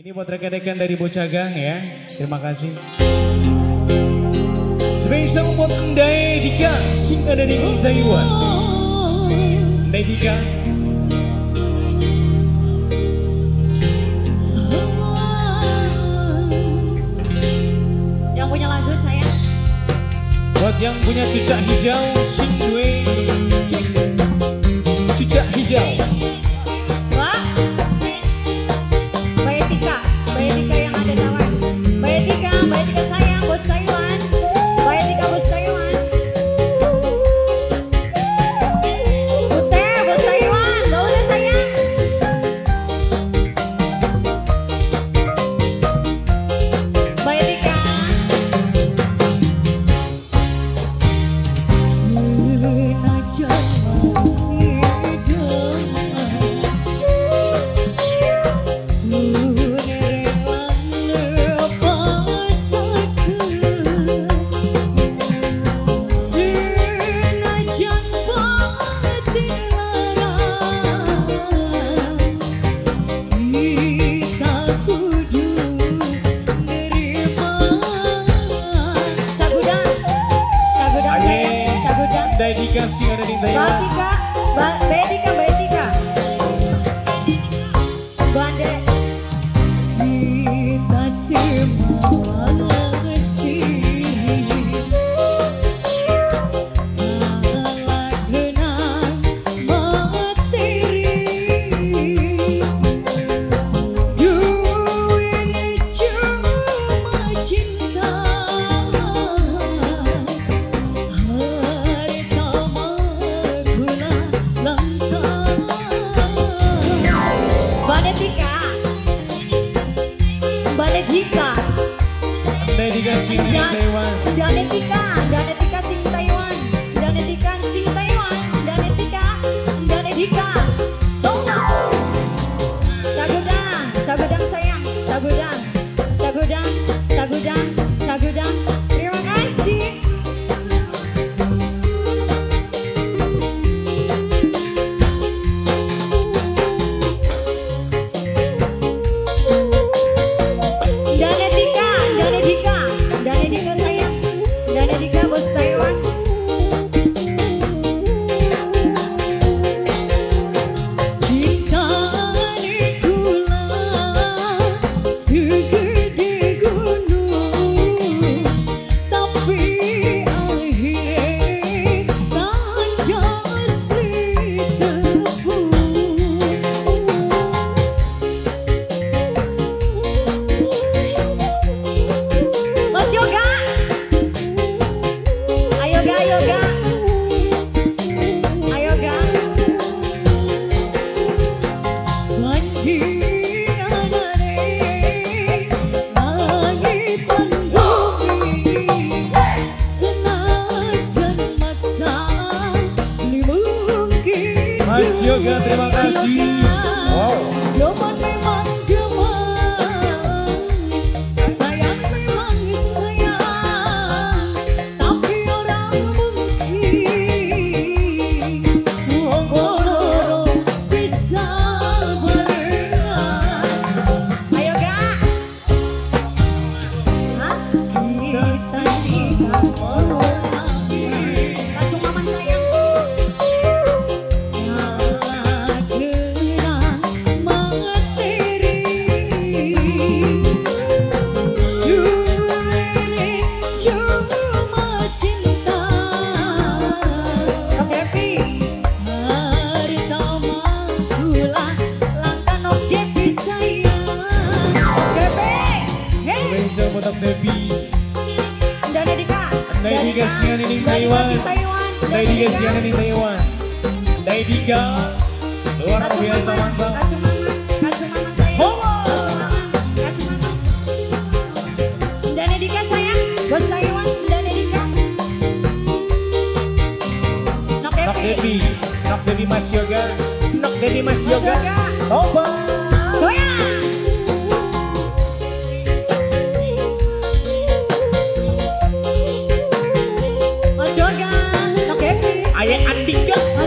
Ini buat rekan-rekan dari Bocagang ya. Terima kasih. Spesial buat Ndai Dika, ada di Taiwan. Ndai Dika, Yang punya lagu saya. Buat yang punya cucak hijau, sing cek. Cucak hijau. Dedicazione di Vedica. Dedica, Lady Gaga Jangan Jangan Mas Yoga terima kasih. Wow. Daidiga siyan ini Taiwan. Taiwan. Luar biasa mantap Dan Edika sayang, bos Taiwan dan Edika. Nok Mas Yoga, Mas Yoga. Toba.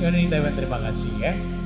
Dari Taiwan terima kasih ya.